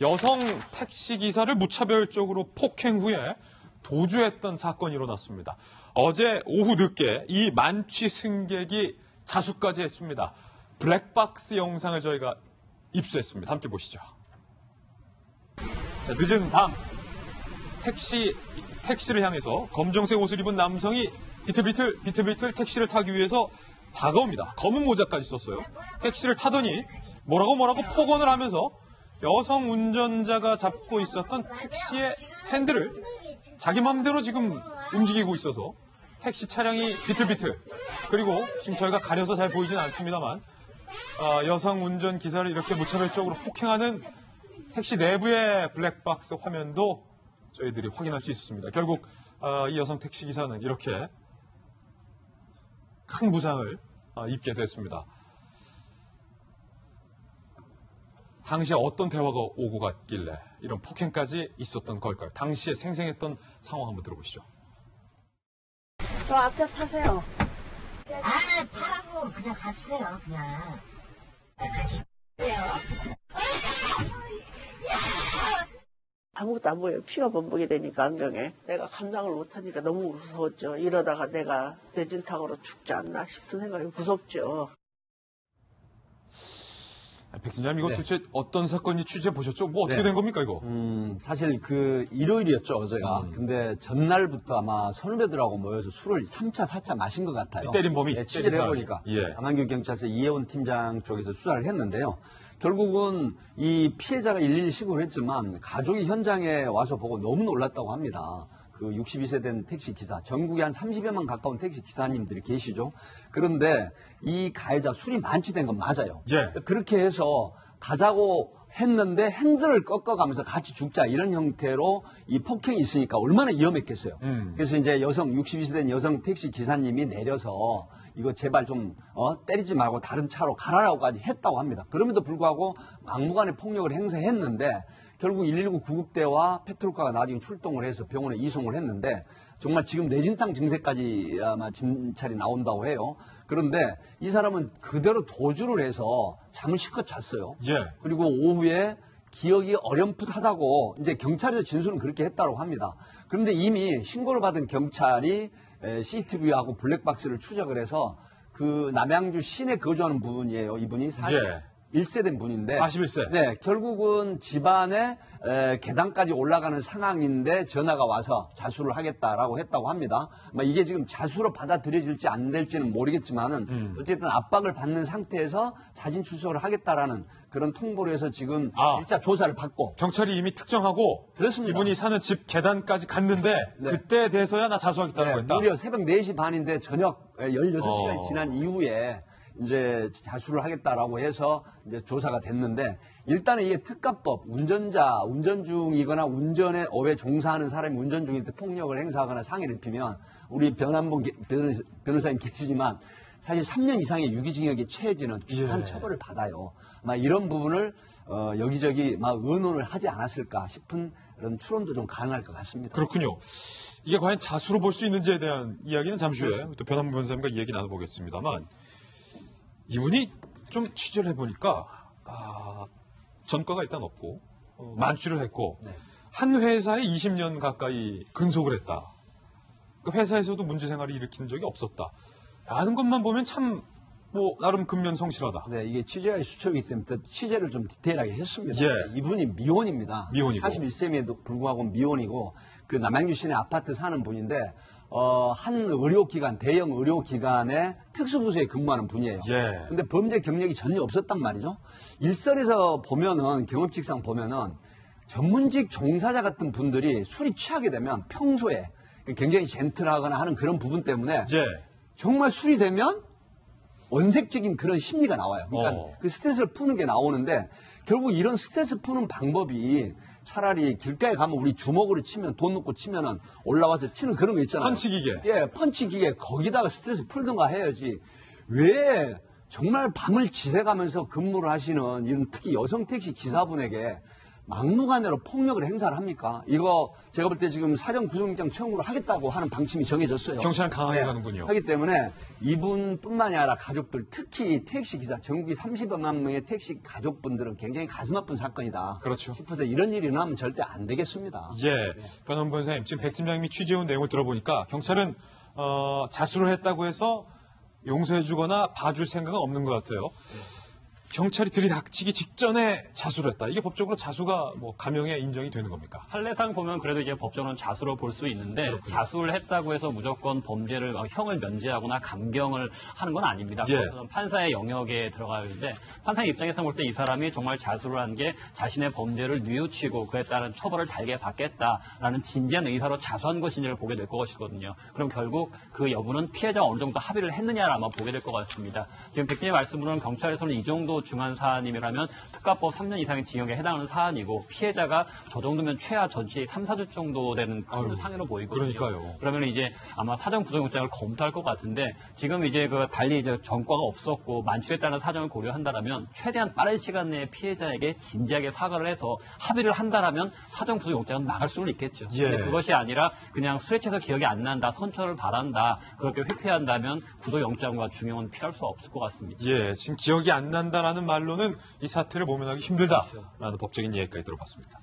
여성 택시 기사를 무차별적으로 폭행 후에 도주했던 사건이 일어났습니다. 어제 오후 늦게 이 만취 승객이 자수까지 했습니다. 블랙박스 영상을 저희가 입수했습니다. 함께 보시죠. 자, 늦은 밤 택시 택시를 향해서 검정색 옷을 입은 남성이 비틀비틀 비틀비틀 택시를 타기 위해서 다가옵니다. 검은 모자까지 썼어요. 택시를 타더니 뭐라고 뭐라고 폭언을 하면서 여성 운전자가 잡고 있었던 택시의 핸들을 자기 마음대로 지금 움직이고 있어서 택시 차량이 비틀비틀 그리고 지금 저희가 가려서 잘 보이진 않습니다만 아, 여성 운전 기사를 이렇게 무차별적으로 폭행하는 택시 내부의 블랙박스 화면도 저희들이 확인할 수 있었습니다. 결국 아, 이 여성 택시 기사는 이렇게 큰 부상을 아, 입게 됐습니다. 당시에 어떤 대화가 오고 갔길래 이런 폭행까지 있었던 걸까요? 당시에 생생했던 상황 한번 들어보시죠. 저 앞차 타세요. 아, 파라고 그냥 갑시요 그냥. 같이 해요. 아무것도 안 보여요. 피가 범벅이 되니까 안경에. 내가 감당을 못하니까 너무 무서웠죠. 이러다가 내가 뇌진탕으로 죽지 않나 싶은 생각이 무섭죠. 아, 백진자님 이거 네. 도대체 어떤 사건인지 취재 보셨죠? 뭐 어떻게 네. 된 겁니까 이거? 음, 사실 그 일요일이었죠, 어제가. 음. 근데 전날부터 아마 선후배들하고 모여서 술을 3차, 4차 마신 것 같아요. 이 때린 범이? 네, 취재를 해보니까. 예. 남한경 경찰서 이혜원 팀장 쪽에서 수사를 했는데요. 결국은 이 피해자가 일일이 신고를 했지만 가족이 현장에 와서 보고 너무 놀랐다고 합니다. 그 62세 된 택시 기사, 전국에 한 30여만 가까운 택시 기사님들이 계시죠. 그런데 이 가해자 술이 만취된 건 맞아요. 예. 그렇게 해서 가자고 했는데 핸들을 꺾어가면서 같이 죽자 이런 형태로 이 폭행이 있으니까 얼마나 위험했겠어요. 음. 그래서 이제 여성 62세 된 여성 택시 기사님이 내려서 이거 제발 좀 어, 때리지 말고 다른 차로 가라라고까지 했다고 합니다. 그럼에도 불구하고 막무가내 폭력을 행사했는데 결국 119 구급대와 페트롤카가 나중에 출동을 해서 병원에 이송을 했는데 정말 지금 뇌진탕 증세까지 아마 진찰이 나온다고 해요. 그런데 이 사람은 그대로 도주를 해서 잠을 실컷 잤어요. 예. 그리고 오후에 기억이 어렴풋하다고 이제 경찰에서 진술은 그렇게 했다고 합니다. 그런데 이미 신고를 받은 경찰이 에, CCTV하고 블랙박스를 추적을 해서 그 남양주 시내 거주하는 분이에요. 이분이 41세 된 분인데 41세. 네, 결국은 집안에 에, 계단까지 올라가는 상황인데 전화가 와서 자수를 하겠다라고 했다고 합니다. 뭐 이게 지금 자수로 받아들여질지 안 될지는 모르겠지만은 음. 어쨌든 압박을 받는 상태에서 자진 출석을 하겠다라는 그런 통보를 해서 지금 아. 일자 조사를 받고 경찰이 이미 특정하고 그렇습니다. 이분이 사는 집 계단까지 갔는데 네. 그때 돼서야 나 자수하겠다고 네, 했다. 무려 새벽 4시 반인데 저녁 16시간이 어. 지난 이후에 이제 자수를 하겠다라고 해서 이제 조사가 됐는데 일단은 이게 특가법 운전자 운전 중이거나 운전에 업에 종사하는 사람이 운전 중일 때 폭력을 행사하거나 상해를 입히면 우리 변한봉 게- 변호사- 변호사님 계시지만 사실 3년 이상의 유기징역이 처해지는 중한 예. 처벌을 받아요. 막 이런 부분을 어, 여기저기 막 의논을 하지 않았을까 싶은 그런 추론도 좀 가능할 것 같습니다. 그렇군요. 이게 과연 자수로 볼 수 있는지에 대한 이야기는 잠시 후에 또 변한문 변호사님과 이야기 나눠보겠습니다만 이분이 좀 취재를 해보니까 아, 전과가 일단 없고 어, 만취를 했고 네. 한 회사에 20년 가까이 근속을 했다. 그 회사에서도 문제 생활을 일으키는 적이 없었다. 라는 것만 보면 참 뭐 나름 근면 성실하다. 네, 이게 취재가 수첩이기 때문에 또 취재를 좀 디테일하게 했습니다. 예. 이분이 미혼입니다. 미혼이고. 41세임에도 불구하고 미혼이고 그 남양주 시내 아파트 사는 분인데 어, 한 의료기관, 대형 의료기관의 특수부서에 근무하는 분이에요. 예. 근데 범죄 경력이 전혀 없었단 말이죠. 일선에서 보면은 경험칙상 보면은 전문직 종사자 같은 분들이 술이 취하게 되면 평소에 굉장히 젠틀하거나 하는 그런 부분 때문에 예. 정말 술이 되면 원색적인 그런 심리가 나와요. 그러니까 어. 그 스트레스를 푸는 게 나오는데 결국 이런 스트레스 푸는 방법이 차라리 길가에 가면 우리 주먹으로 치면 돈 놓고 치면은 올라와서 치는 그런 거 있잖아요. 펀치 기계. 예, 펀치 기계 거기다가 스트레스 풀든가 해야지. 왜 정말 밤을 지새가면서 근무를 하시는 이런 특히 여성 택시 기사분에게 막무가내로 폭력을 행사를 합니까? 이거 제가 볼 때 지금 사전 구속영장 처음으로 하겠다고 하는 방침이 정해졌어요. 경찰은 강하게 가는군요. 하기 때문에 이분뿐만이 아니라 가족들 특히 택시 기사 전국이 30여만 명의 택시 가족분들은 굉장히 가슴 아픈 사건이다. 그렇죠. 싶어서 이런 일이 일어나면 절대 안 되겠습니다. 예. 변호원 본사님, 지금 백 팀장님이 취재해온 내용을 들어보니까 경찰은 어, 자수를 했다고 해서 용서해주거나 봐줄 생각은 없는 것 같아요. 경찰이 들이닥치기 직전에 자수를 했다. 이게 법적으로 자수가 뭐 감형에 인정이 되는 겁니까? 판례상 보면 그래도 이제 법정은 자수로 볼 수 있는데 자수를 했다고 해서 무조건 범죄를 어, 형을 면제하거나 감경을 하는 건 아닙니다. 예. 판사의 영역에 들어가는데 판사의 입장에서 볼 때 이 사람이 정말 자수를 한 게 자신의 범죄를 뉘우치고 그에 따른 처벌을 달게 받겠다라는 진지한 의사로 자수한 것인지를 보게 될 것이거든요. 그럼 결국 그 여부는 피해자가 어느 정도 합의를 했느냐를 아마 보게 될 것 같습니다. 지금 백진의 말씀으로는 경찰에서는 이 정도 중한 사안이라면 특가법 3년 이상의 징역에 해당하는 사안이고 피해자가 저 정도면 최하 전치의 3, 4주 정도 되는 큰 아유, 상해로 보이거든요. 그러니까요. 그러면 이제 아마 사전 구속영장을 검토할 것 같은데 지금 이제 그 달리 이제 전과가 없었고 만취에 따른 사정을 고려한다라면 최대한 빠른 시간 내에 피해자에게 진지하게 사과를 해서 합의를 한다라면 사전 구속영장은 나갈 수는 있겠죠. 예. 근데 그것이 아니라 그냥 술에 취해서 기억이 안 난다, 선처를 바란다 그렇게 회피한다면 구속영장과 중형은 피할 수 없을 것 같습니다. 예, 지금 기억이 안 난다 라는 말로는 이 사태를 모면하기 힘들다라는 법적인 이야기까지 들어봤습니다.